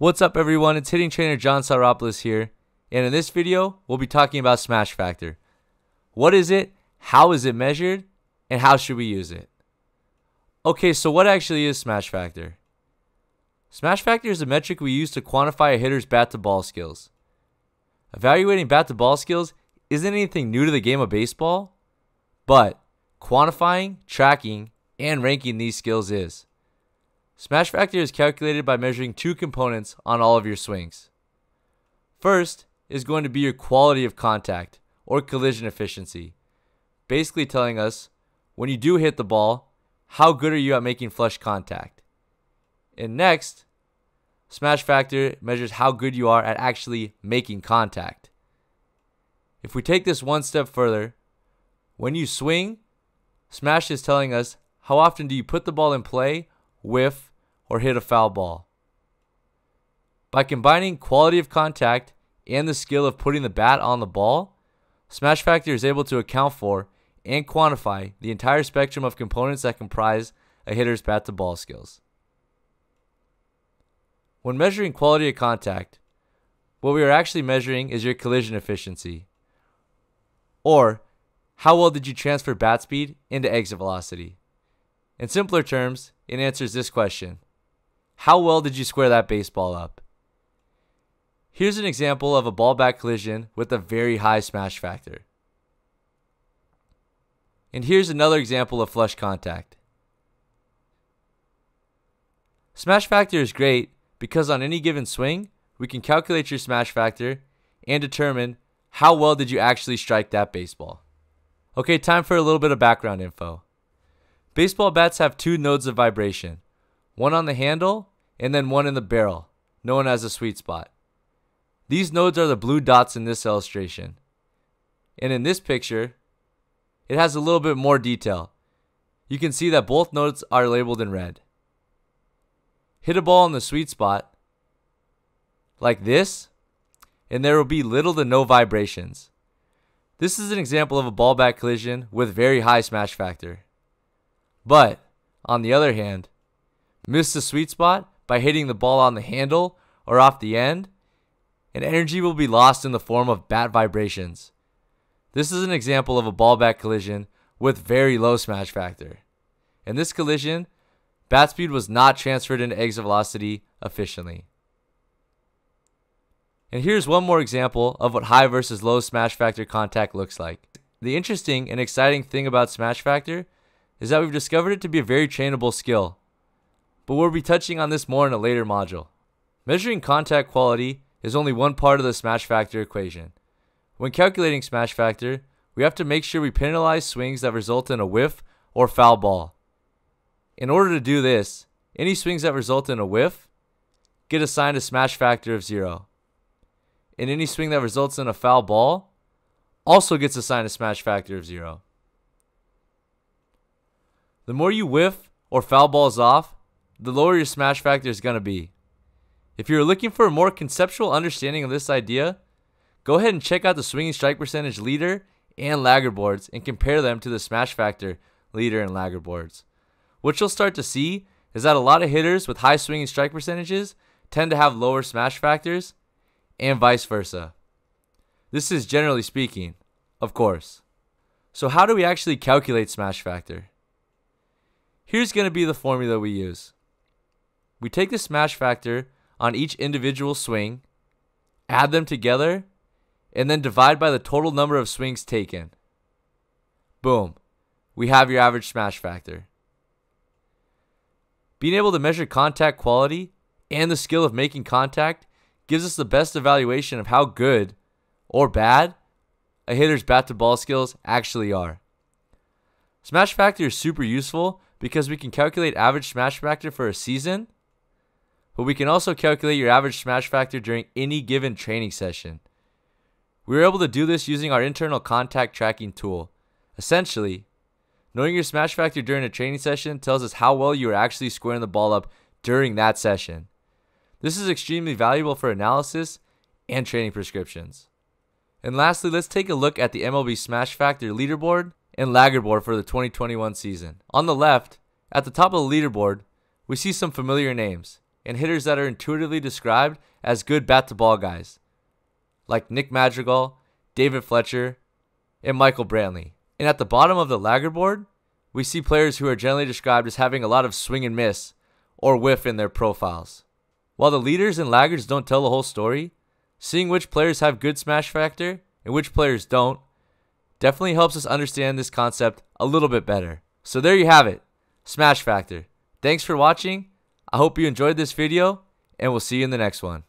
What's up everyone, it's hitting trainer John Soteropulos here, and in this video, we'll be talking about Smash Factor. What is it, how is it measured, and how should we use it? Okay, so what actually is Smash Factor? Smash Factor is a metric we use to quantify a hitter's bat to ball skills. Evaluating bat to ball skills isn't anything new to the game of baseball, but quantifying, tracking, and ranking these skills is. Smash factor is calculated by measuring two components on all of your swings. First is going to be your quality of contact or collision efficiency, basically telling us when you do hit the ball, how good are you at making flush contact. And next, smash factor measures how good you are at actually making contact. If we take this one step further, when you swing, smash is telling us how often do you put the ball in play, whiff, or hit a foul ball. By combining quality of contact and the skill of putting the bat on the ball, Smash Factor is able to account for and quantify the entire spectrum of components that comprise a hitter's bat to ball skills. When measuring quality of contact, what we are actually measuring is your collision efficiency, or how well did you transfer bat speed into exit velocity. In simpler terms, it answers this question how well did you square that baseball up? Here's an example of a ball bat collision with a very high smash factor. And here's another example of flush contact. Smash factor is great because on any given swing, we can calculate your smash factor and determine how well did you actually strike that baseball. Okay, time for a little bit of background info. Baseball bats have two nodes of vibration, one on the handle and then one in the barrel, known as a sweet spot. These nodes are the blue dots in this illustration. And in this picture, it has a little bit more detail. You can see that both nodes are labeled in red. Hit a ball in the sweet spot, like this, and there will be little to no vibrations. This is an example of a ball bat collision with very high smash factor. But, on the other hand, miss the sweet spot by hitting the ball on the handle or off the end, and energy will be lost in the form of bat vibrations. This is an example of a ball bat collision with very low smash factor. In this collision, bat speed was not transferred into exit velocity efficiently. And here's one more example of what high versus low smash factor contact looks like. The interesting and exciting thing about smash factor is that we've discovered it to be a very trainable skill but we'll be touching on this more in a later module. Measuring contact quality is only one part of the smash factor equation. When calculating smash factor, we have to make sure we penalize swings that result in a whiff or foul ball. In order to do this, any swings that result in a whiff get assigned a smash factor of 0. And any swing that results in a foul ball also gets assigned a smash factor of 0. The more you whiff or foul balls off, the lower your smash factor is going to be. If you're looking for a more conceptual understanding of this idea, go ahead and check out the swinging strike percentage leader and laggard boards and compare them to the smash factor leader and laggard boards. What you'll start to see is that a lot of hitters with high swinging strike percentages tend to have lower smash factors and vice versa. This is generally speaking, of course. So how do we actually calculate smash factor? Here's going to be the formula we use. We take the smash factor on each individual swing, add them together, and then divide by the total number of swings taken. Boom. We have your average smash factor. Being able to measure contact quality and the skill of making contact gives us the best evaluation of how good or bad a hitter's bat to ball skills actually are. Smash factor is super useful because we can calculate average smash factor for a season but we can also calculate your average smash factor during any given training session. We were able to do this using our internal contact tracking tool. Essentially, knowing your smash factor during a training session tells us how well you are actually squaring the ball up during that session. This is extremely valuable for analysis and training prescriptions. And lastly, let's take a look at the MLB Smash Factor leaderboard and laggard board for the 2021 season. On the left, at the top of the leaderboard, we see some familiar names and hitters that are intuitively described as good bat to ball guys, like Nick Madrigal, David Fletcher, and Michael Brantley. And at the bottom of the laggard board, we see players who are generally described as having a lot of swing and miss or whiff in their profiles. While the leaders and laggards don't tell the whole story, seeing which players have good smash factor and which players don't definitely helps us understand this concept a little bit better. So there you have it, smash factor. Thanks for watching. I hope you enjoyed this video and we'll see you in the next one.